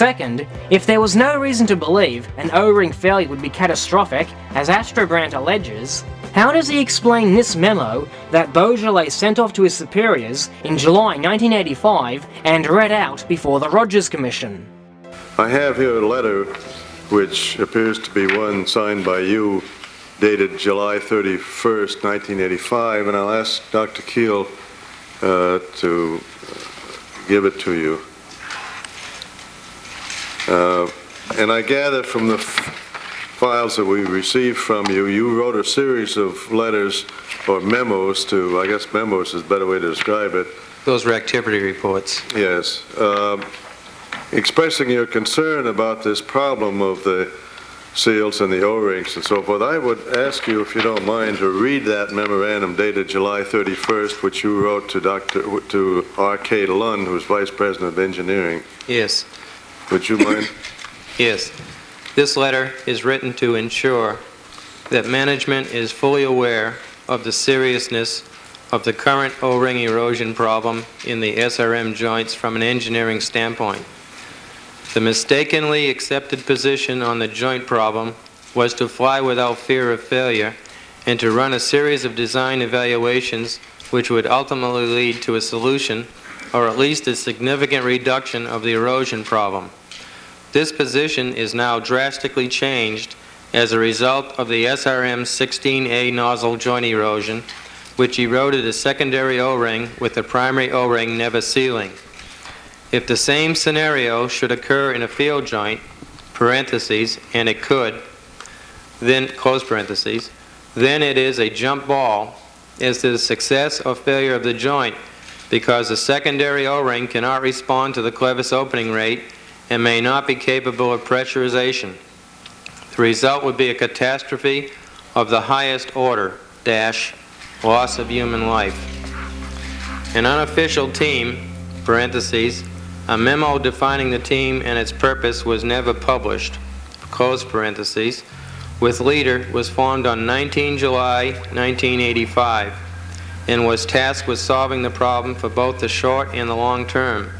Second, if there was no reason to believe an O-ring failure would be catastrophic, as Astrobrandt alleges, how does he explain this memo that Boisjoly sent off to his superiors in July 1985 and read out before the Rogers Commission? I have here a letter which appears to be one signed by you dated July 31st, 1985, and I'll ask Dr. Keel uh, to give it to you. Uh, and I gather from the f- files that we received from you, you wrote a series of letters or memos to, I guess memos is a better way to describe it, Those were activity reports. Yes. Um, Expressing your concern about this problem of the seals and the O-rings and so forth, I would ask you, if you don't mind, to read that memorandum dated July 31st, which you wrote to Dr., to R.K. Lund, who's Vice President of Engineering. Yes, Would you mind? yes. This letter is written to ensure that management is fully aware of the seriousness of the current O-ring erosion problem in the SRM joints from an engineering standpoint. The mistakenly accepted position on the joint problem was to fly without fear of failure and to run a series of design evaluations which would ultimately lead to a solution or at least a significant reduction of the erosion problem. This position is now drastically changed as a result of the SRM 16A nozzle joint erosion, which eroded a secondary O-ring with the primary O-ring never sealing. If the same scenario should occur in a field joint, parentheses, and it could, then, close parentheses, then it is a jump ball as to the success or failure of the joint because the secondary O-ring cannot respond to the clevis opening rate and may not be capable of pressurization. The result would be a catastrophe of the highest order, dash, loss of human life. An unofficial team, parentheses, a memo defining the team and its purpose was never published, close parentheses, with leader was formed on 19 July 1985 and was tasked with solving the problem for both the short and the long term.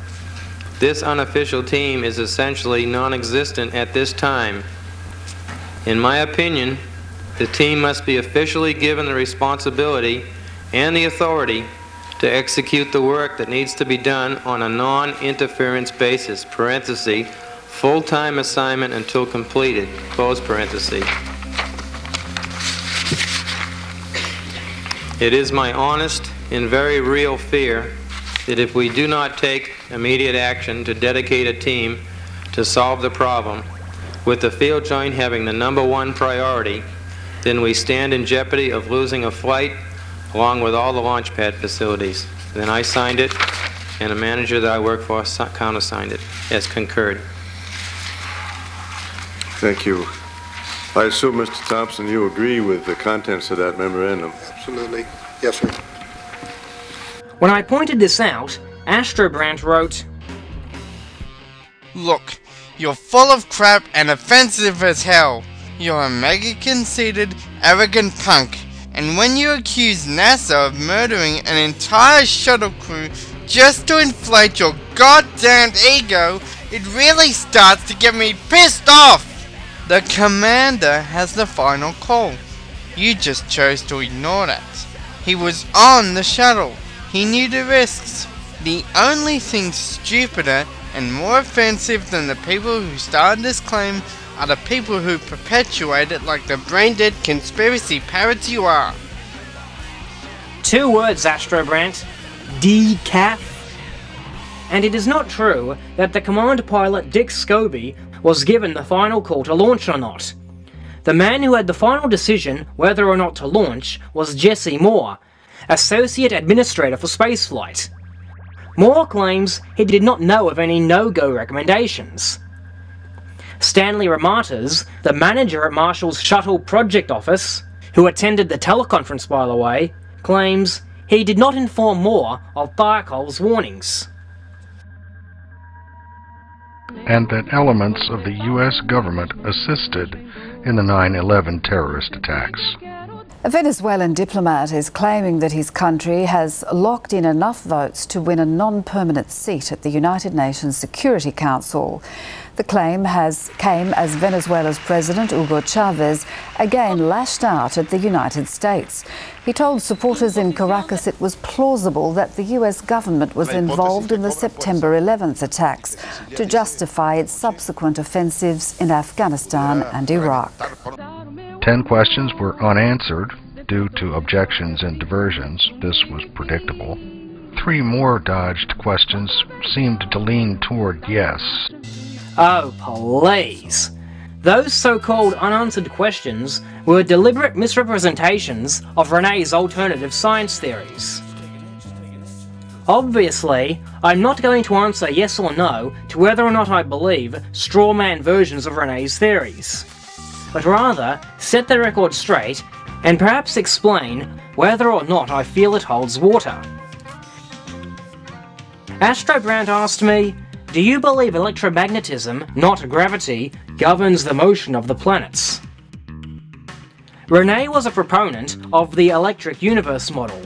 This unofficial team is essentially non-existent at this time. In my opinion, the team must be officially given the responsibility and the authority to execute the work that needs to be done on a non-interference basis, parenthesis, full-time assignment until completed, close parenthesis. It is my honest and very real fear that if we do not take immediate action to dedicate a team to solve the problem, with the field joint having the number one priority, then we stand in jeopardy of losing a flight along with all the launch pad facilities. Then I signed it, and a manager that I work for countersigned it, as concurred. Thank you. I assume, Mr. Thompson, you agree with the contents of that memorandum? Absolutely. Yes, sir. When I pointed this out, Astrobrandt wrote, Look, you're full of crap and offensive as hell. You're a mega conceited, arrogant punk. And when you accuse NASA of murdering an entire shuttle crew just to inflate your goddamned ego, it really starts to get me pissed off! The commander has the final call. You just chose to ignore that. He was on the shuttle. He knew the risks. The only thing stupider and more offensive than the people who started this claim are the people who perpetuate it like the brain-dead conspiracy parrots you are. Two words, Astrobrandt. Decaf. And it is not true that the command pilot Dick Scobie was given the final call to launch or not. The man who had the final decision whether or not to launch was Jesse Moore, Associate Administrator for Spaceflight. Moore claims he did not know of any no-go recommendations. Stanley Reinartz, the manager at Marshall's Shuttle Project Office, who attended the teleconference by the way, claims he did not inform Moore of Thiokol's warnings. and that elements of the U.S. government assisted in the 9 11 terrorist attacks. A Venezuelan diplomat is claiming that his country has locked in enough votes to win a non permanent seat at the United Nations Security Council. The claim has came as Venezuela's President Hugo Chavez again lashed out at the United States. He told supporters in Caracas it was plausible that the US government was involved in the September 11th attacks to justify its subsequent offensives in Afghanistan and Iraq. Ten questions were unanswered due to objections and diversions. This was predictable. Three more dodged questions seemed to lean toward yes. Oh, please. Those so called unanswered questions were deliberate misrepresentations of Rene's alternative science theories. Obviously, I'm not going to answer yes or no to whether or not I believe strawman versions of Rene's theories, but rather set the record straight and perhaps explain whether or not I feel it holds water. Astro Astrobrandt asked me, do you believe electromagnetism, not gravity, governs the motion of the planets? Rene was a proponent of the electric universe model.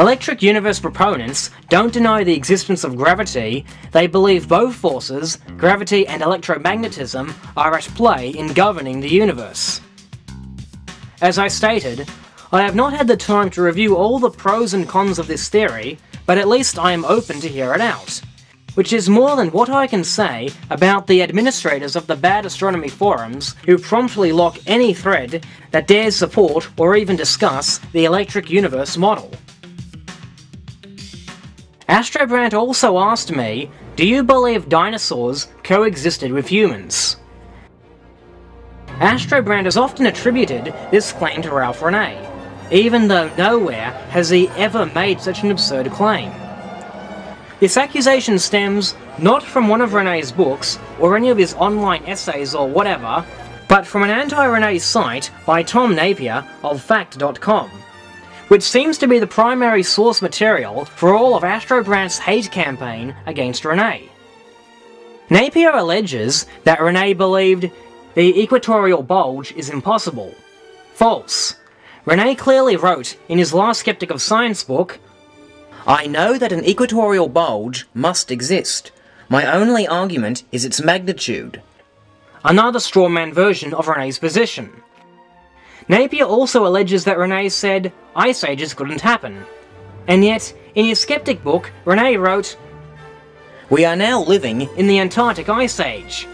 Electric universe proponents don't deny the existence of gravity, they believe both forces, gravity and electromagnetism, are at play in governing the universe. As I stated, I have not had the time to review all the pros and cons of this theory, but at least I am open to hear it out which is more than what I can say about the administrators of the Bad Astronomy forums who promptly lock any thread that dares support or even discuss the electric universe model. Astrobrandt also asked me, do you believe dinosaurs coexisted with humans? Astrobrandt has often attributed this claim to Ralph Rene, even though nowhere has he ever made such an absurd claim. This accusation stems not from one of Rene's books, or any of his online essays or whatever, but from an anti-Rene site by Tom Napier of Fact.com, which seems to be the primary source material for all of Astrobrandt's hate campaign against Rene. Napier alleges that Rene believed the equatorial bulge is impossible. False. Rene clearly wrote in his last Skeptic of Science book, I know that an equatorial bulge must exist. My only argument is its magnitude. Another strawman version of Rene's position. Napier also alleges that Rene said ice ages couldn't happen. And yet, in his skeptic book, Rene wrote, We are now living in the Antarctic Ice Age.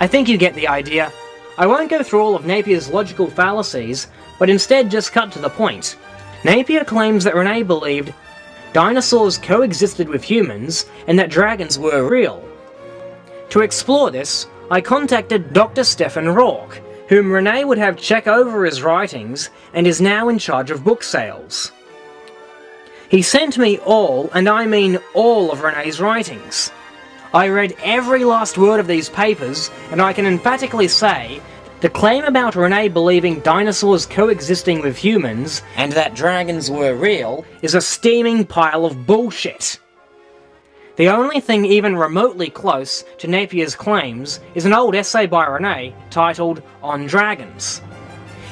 I think you get the idea. I won't go through all of Napier's logical fallacies, but instead just cut to the point. Napier claims that Rene believed dinosaurs coexisted with humans and that dragons were real. To explore this, I contacted Dr. Stephen Rourke, whom Rene would have check over his writings and is now in charge of book sales. He sent me all, and I mean all of Rene's writings. I read every last word of these papers, and I can emphatically say the claim about Rene believing dinosaurs coexisting with humans and that dragons were real is a steaming pile of bullshit. The only thing even remotely close to Napier's claims is an old essay by Rene titled On Dragons.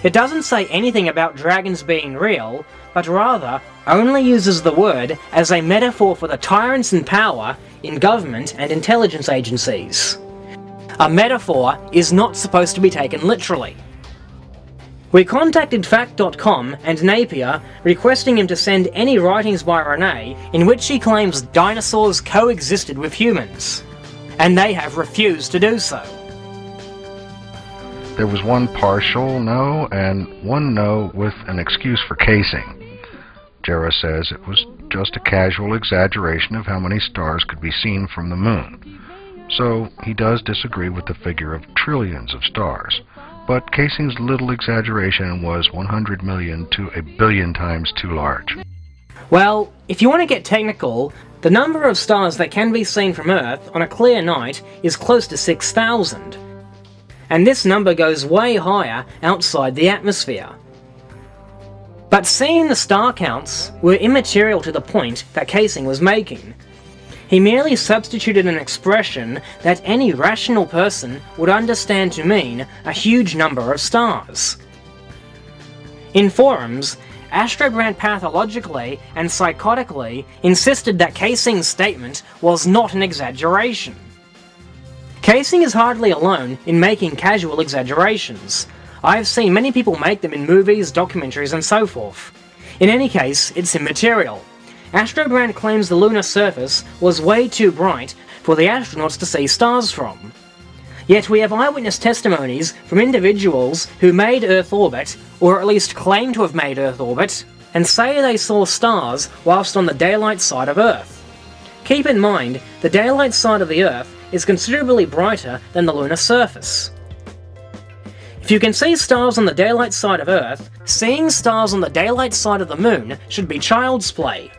It doesn't say anything about dragons being real, but rather only uses the word as a metaphor for the tyrants in power in government and intelligence agencies. A metaphor is not supposed to be taken literally. We contacted Fact.com and Napier requesting him to send any writings by Rene in which he claims dinosaurs coexisted with humans, and they have refused to do so. There was one partial no and one no with an excuse for Kaysing. Jarrah says it was just a casual exaggeration of how many stars could be seen from the moon. So he does disagree with the figure of trillions of stars. But Kaysing's little exaggeration was 100 million to a billion times too large. Well, if you want to get technical, the number of stars that can be seen from Earth on a clear night is close to 6,000. And this number goes way higher outside the atmosphere. But seeing the star counts were immaterial to the point that Kaysing was making, he merely substituted an expression that any rational person would understand to mean a huge number of stars. In forums, Astrobrand pathologically and psychotically insisted that Kaysing's statement was not an exaggeration. Kaysing is hardly alone in making casual exaggerations. I have seen many people make them in movies, documentaries, and so forth. In any case, it's immaterial. Astrobrand claims the lunar surface was way too bright for the astronauts to see stars from. Yet we have eyewitness testimonies from individuals who made Earth orbit, or at least claim to have made Earth orbit, and say they saw stars whilst on the daylight side of Earth. Keep in mind, the daylight side of the Earth is considerably brighter than the lunar surface. If you can see stars on the daylight side of Earth, seeing stars on the daylight side of the Moon should be child's play.